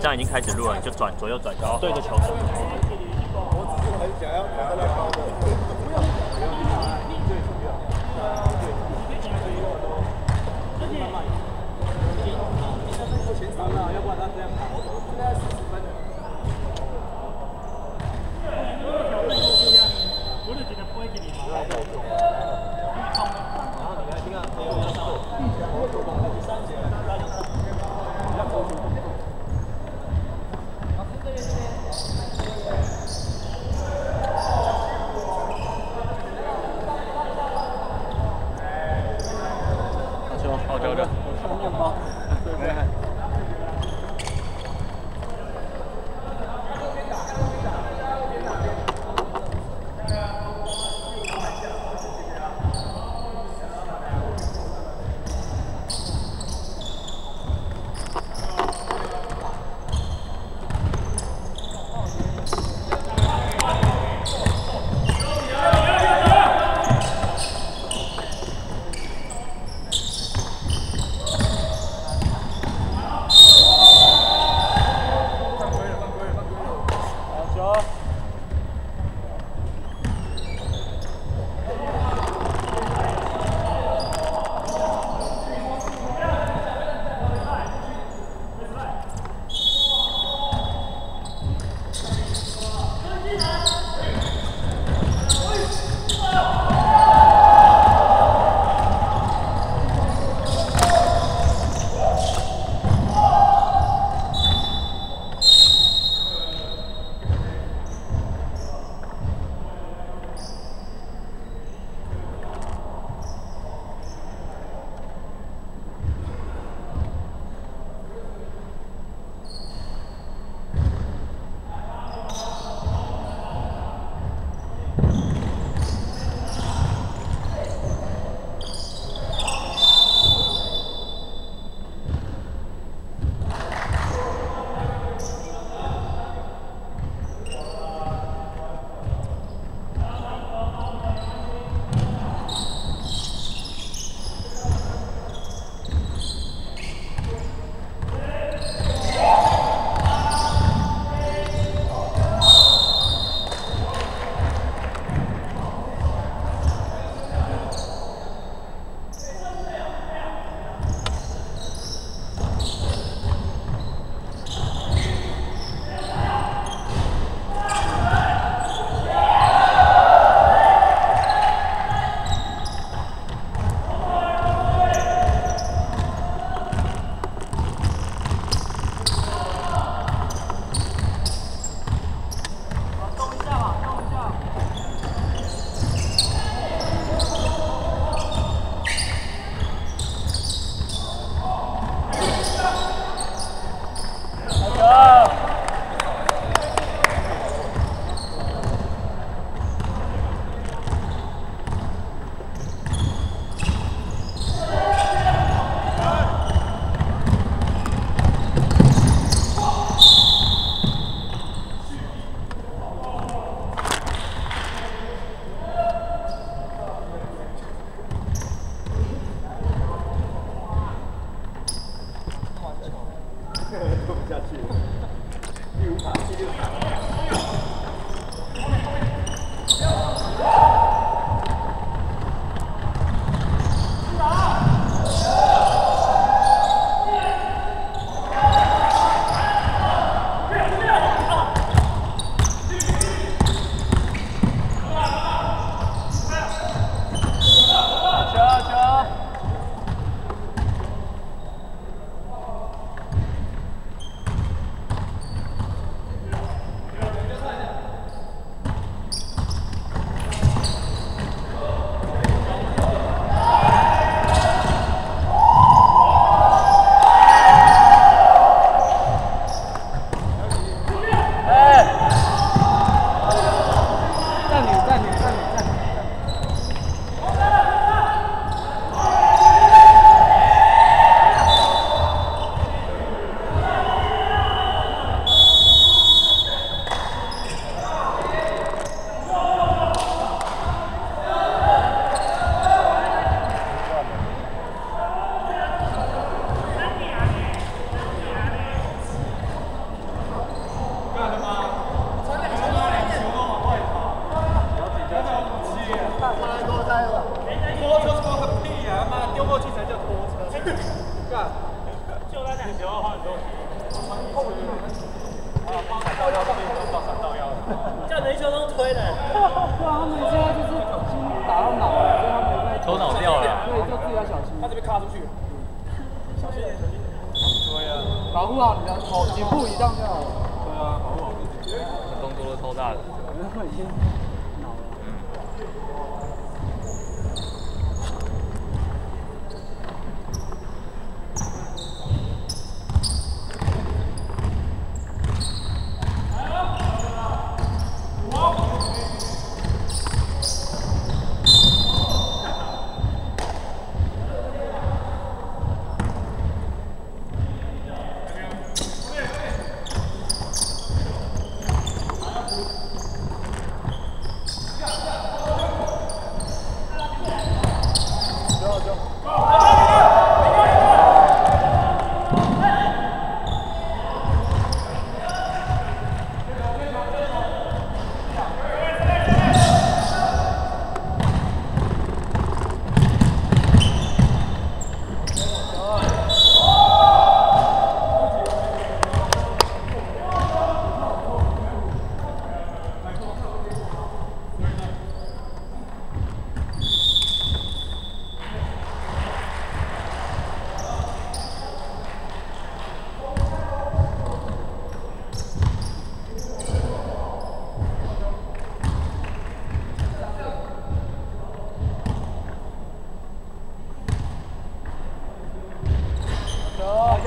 这样已经开始录了，你就转左右转，然后对着球。我只是很想要拿到高的。前三了，要不然他这样打，现在四十分了。好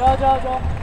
Ja, ja, ja.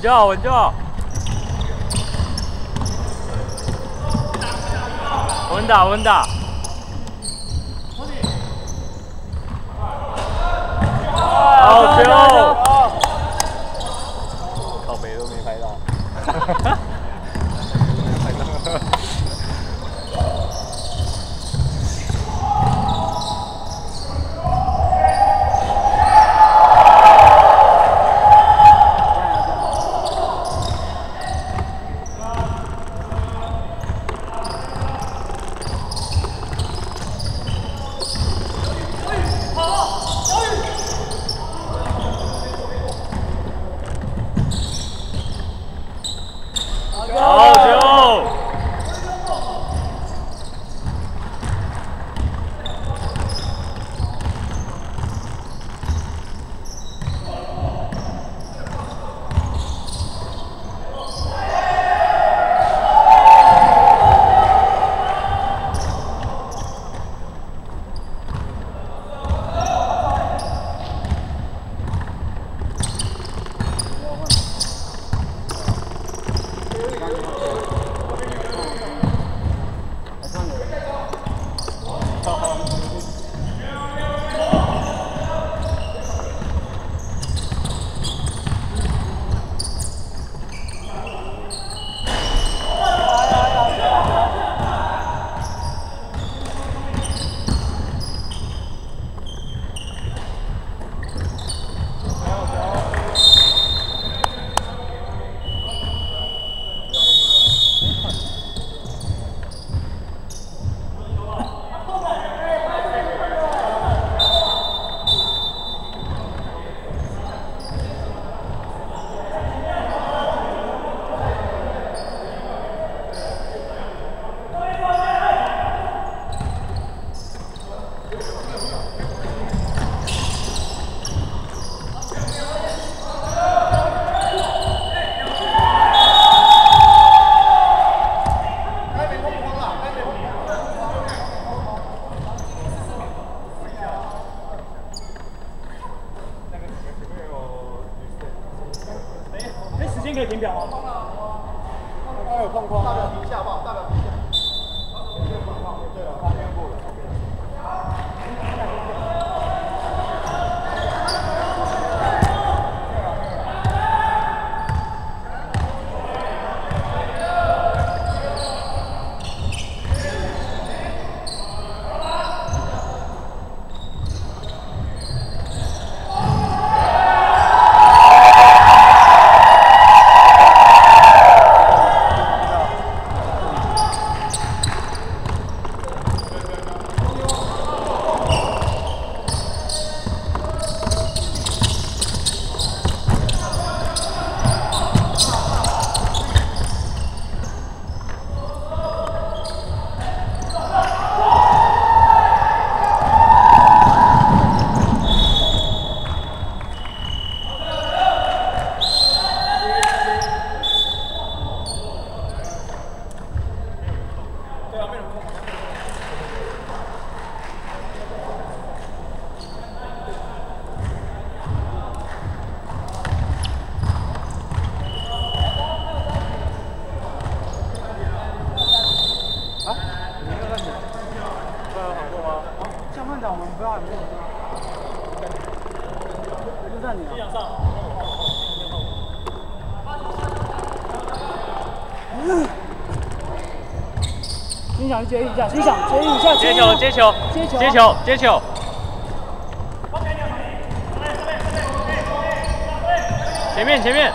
稳住稳住稳打稳打。好球靠北都没拍到。想去接应一下，心想接应一下，接球，接球，接球接球，接球。前面，前面。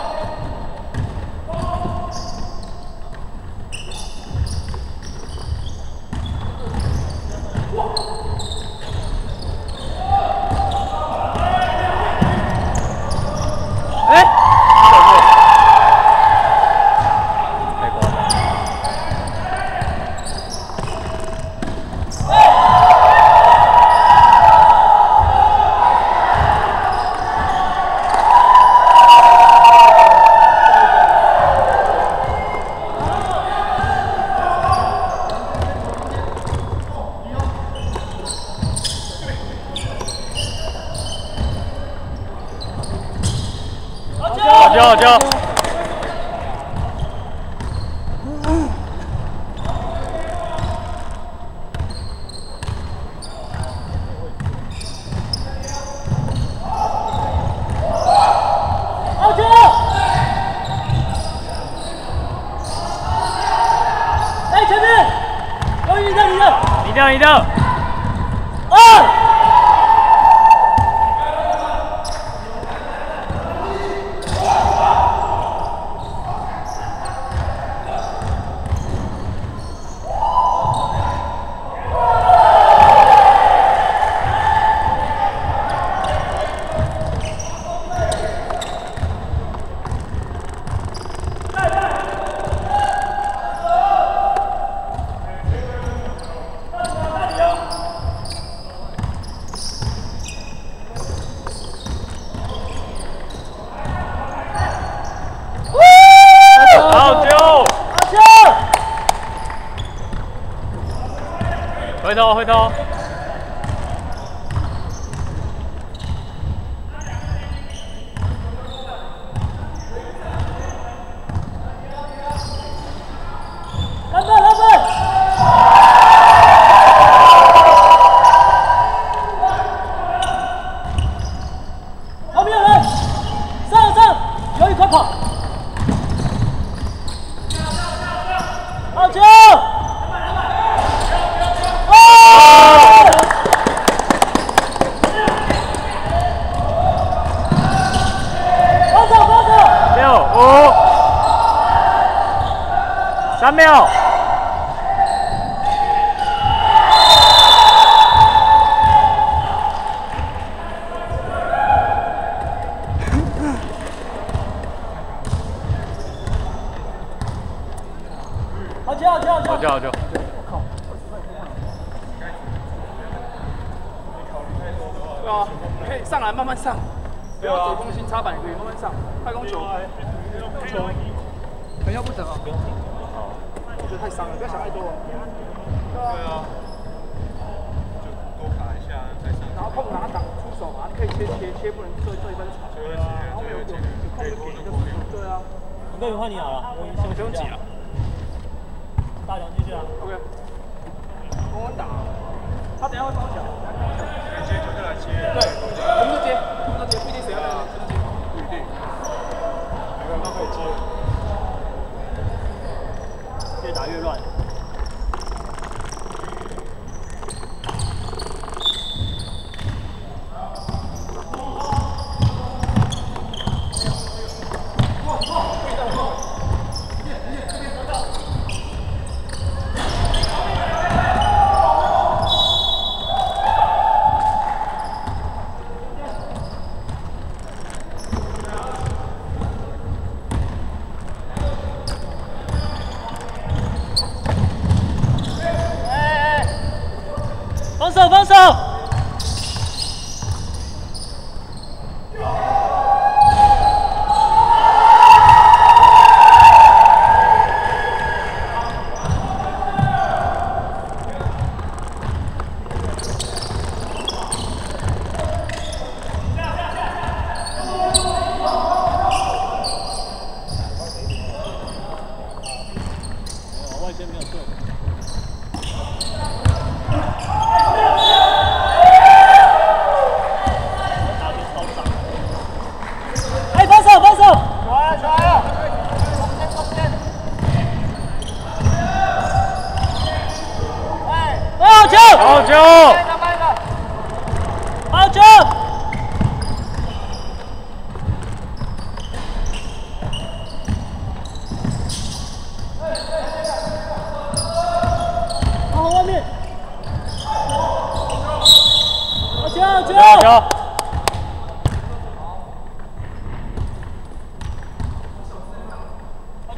好球，好球。好球！哎，前面，有你的，你的，你的，你的。二。好球！好球！回回头，回头。篮板，篮板！旁边有人，上上，有一快跑！好球！哦！防守，防守！六五，三秒。好球，好球，好球！好球，好球。对啊，你可以上来慢慢上，不要走空心插板也可以慢慢上，快攻球，球，可能要不等啊，不用停，好。我觉得太伤了，不要想太多。对啊，就多卡一下再上。然后碰拿挡出手嘛，可以切切切，不能这这一分长。对啊，然后有有有空就给对啊，那你换你好了，我已经不用挤了。大强继续啊！OK，稳稳打，他等下会帮我抢。接球就来接。对，我们就接，我们就接，不一定谁要来，谁都接。不一定，每个人都可以接。打越乱。防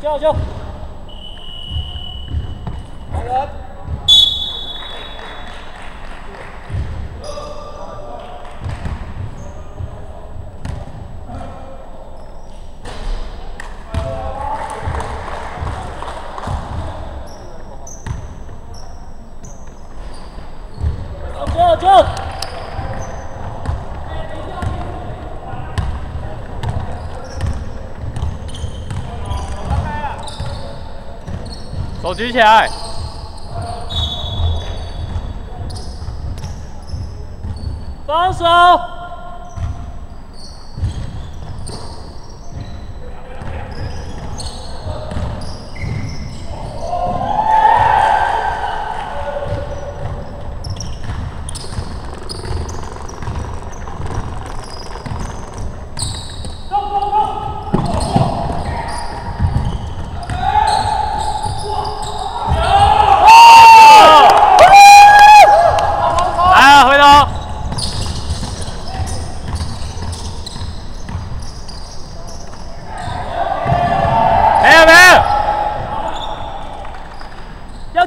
叫叫好了。举起来。放手。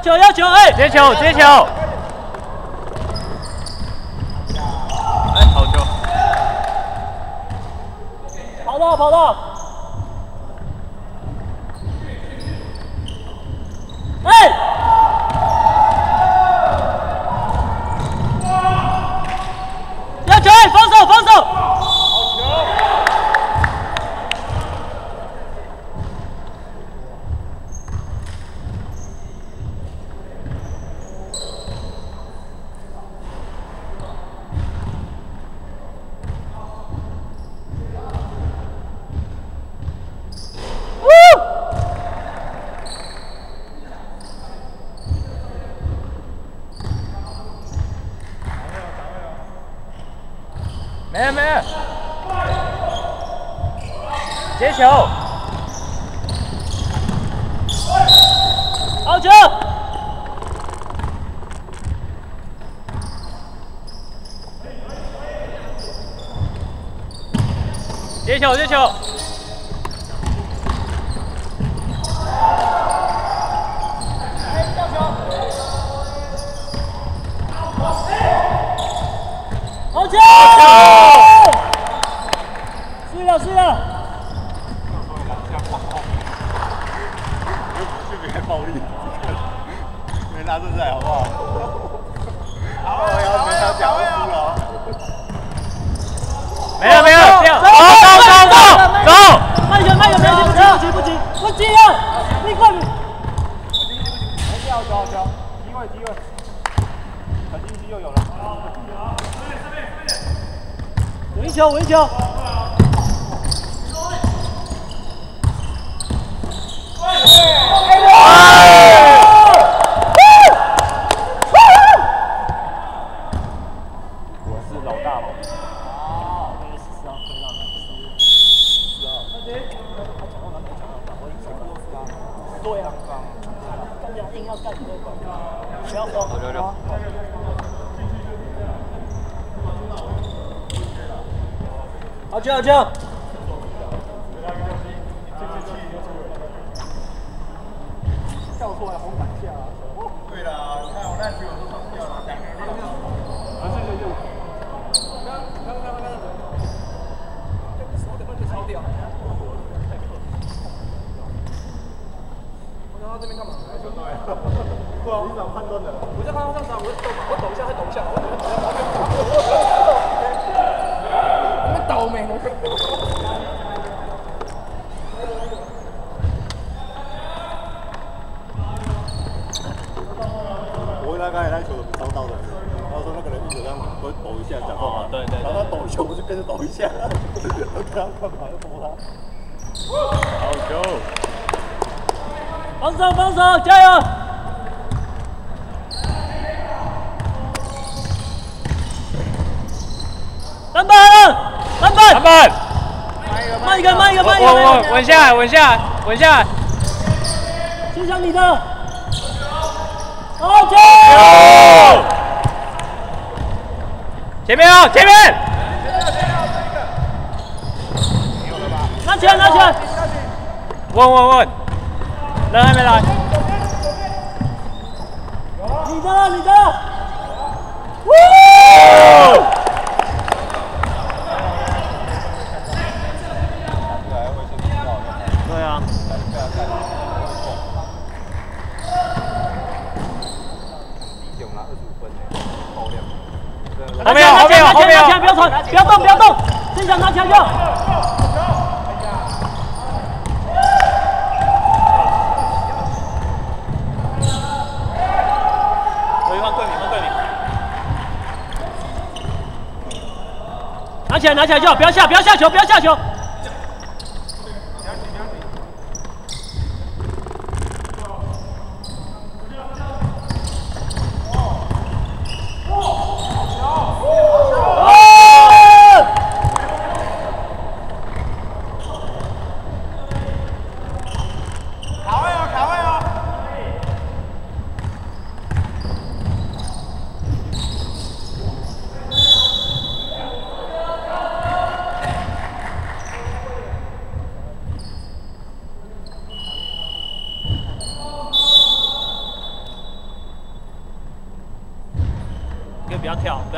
九幺九，哎，接球，接球，哎，好球，跑到，跑到。决。接球，接球。对啊，干掉硬要干掉，不要慌，好好好，加！守，防守！篮板，慢一个，慢一个，慢一个，稳。稳稳下来，稳下来，稳下来。欣赏你的。好，球。哦！前面哦，前面！拿起来，拿起来。稳稳稳，人还没来。你的，你的。哦！对啊。后面有，后面有，后面拿起来，不要有。传，不要动，不要动。真想拿起来就。拿起来，拿起来就好，不要下，不要下球，不要下球。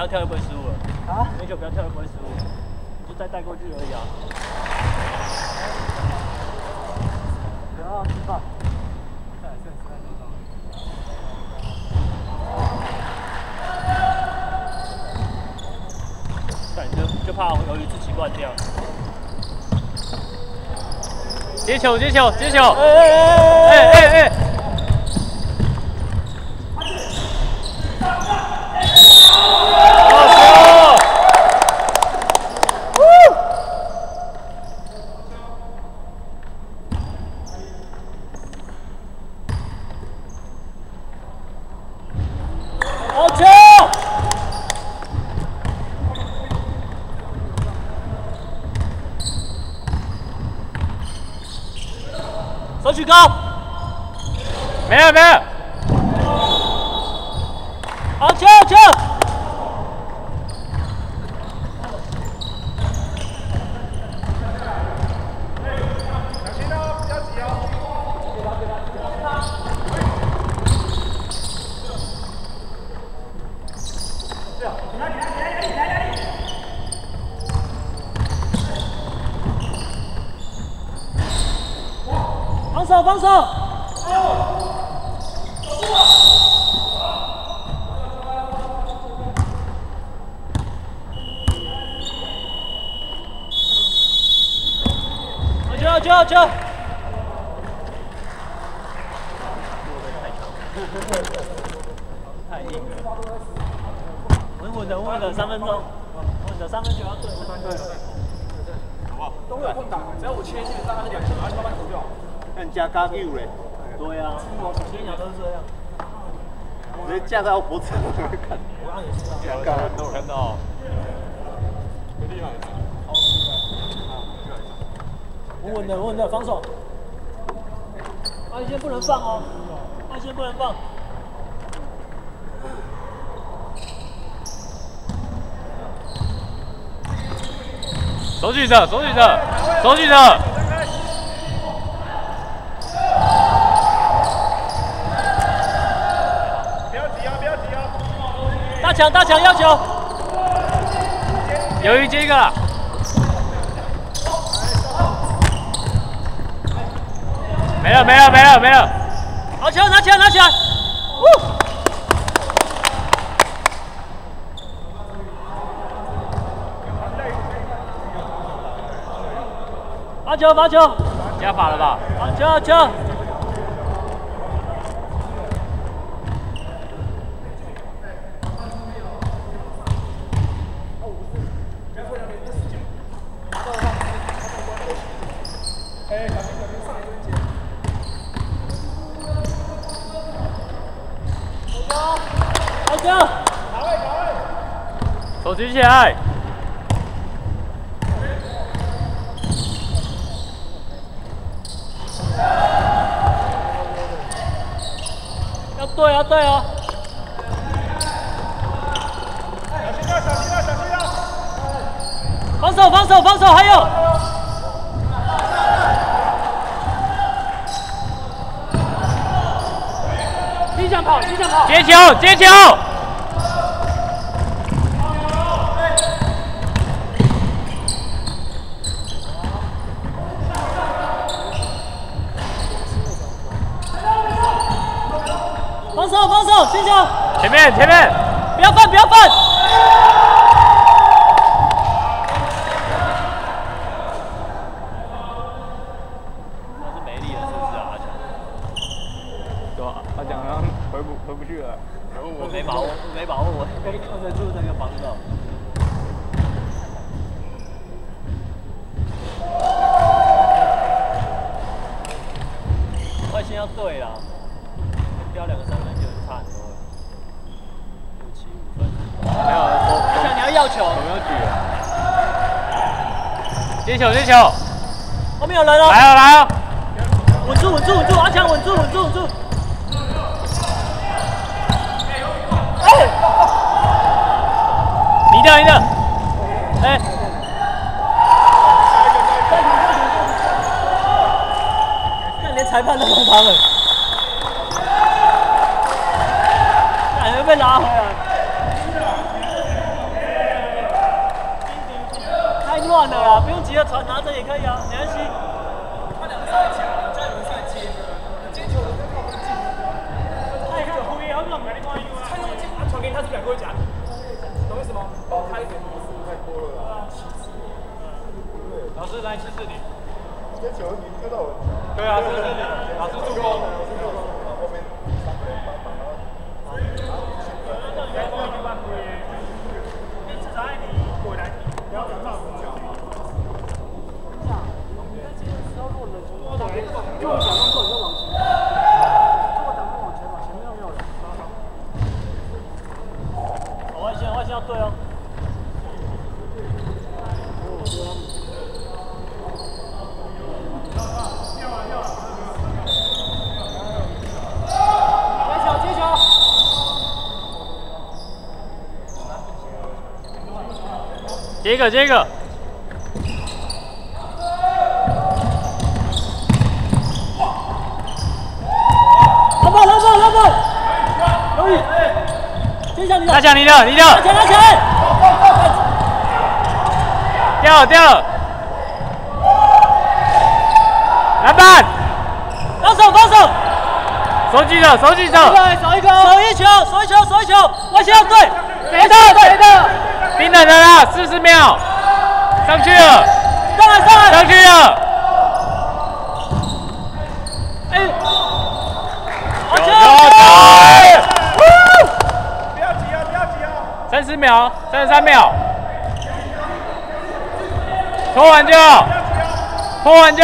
要跳，不要跳就不会失误了。啊？那球不要跳就不会失误，你就再带过去而已啊。不要吃饭。但就就怕由于自己乱掉。接球，接球，接球！哎哎哎哎哎哎！好球！好球！手举高，没有没有，好球好球！小心哦，不要急哦。防守防守！好球好球好球！太硬了，稳稳的稳稳的三分钟，稳稳的三分球要对对。都会有空档，只要我切，基本上他是两球，然后慢慢投就好。看加加六嘞，对啊，我跟你讲都是这样。直接架在我脖子上看。我刚刚也是啊。刚刚都看到。稳稳的，稳稳的防守。外线不能放哦，线不能放。手举着，手举着，手举着。不要急啊，不要急啊。大强，大强要球。鱿鱼接一个啦。没了，没了，没了，没了。好球，拿起来，拿起来。呜！罚球，罚球，加罚了吧？罚球，罚球。谢谢爱。要对啊，对啊。防守，防守，防守，还有。你想跑，你想跑。接球，接球。前面，前面。不要犯，不要犯。我是没力了，是不是啊，阿强？对啊，他讲好像回不回不去了。我没把握，我没把握，我可以控得住那个防守。外线要对啦，标两个三分就差很多了。六七五分。没有，我像你要要球，我没有举。接球，接球。后面有人了。来了，来了。稳住，稳住，稳住，阿强稳住，稳住，稳住。哎！你的，你的。哎！看连裁判都帮他们，感觉被拉回来，太乱了啦！不用急着传，拿着也可以啊，没关系。他两个上来抢，这样有人上来接。球的靠我们近。他也有后面，然后让我们另外一个，他那么近，他传给你，他是两个会夹？懂意思吗？爆开一点，不是太多了。老师来，试试你。接球你知道我。对啊，你。老师助攻。后面三个人帮忙，然后然后因为我想当做你就往前，如果挡不往前嘛，前面又没有人。外线，外线要对哦。接球，接球。接一个，接一个。老板，老板，老板，可以。接下你的，阿强，你的，你的。阿强，阿强。掉了，掉了。篮板。防守，防守。手举着，手举着。守一个，守一球，守一球，守一球。外线对，谁的？谁的？冰冷的啦，四十秒。上去了。上来，上来。上去了。哎。阿强。不要急啊，不要急啊！三十秒，三十三秒。拖完就好，拖完就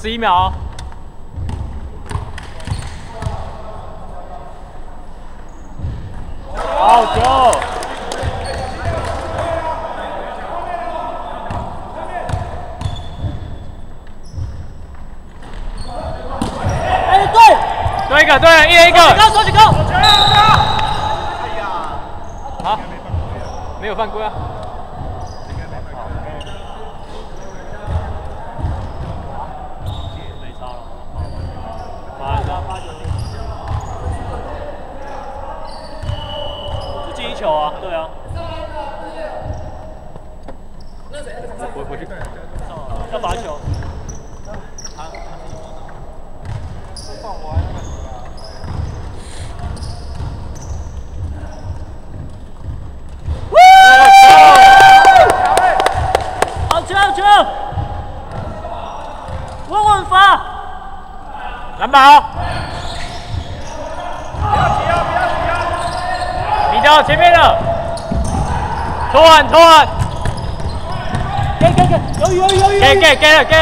十一秒。好球！哎，对，对一个，对一人一个。高手举高！哎呀，好，没有犯规啊。偷！给给给！有有有！给给给！给。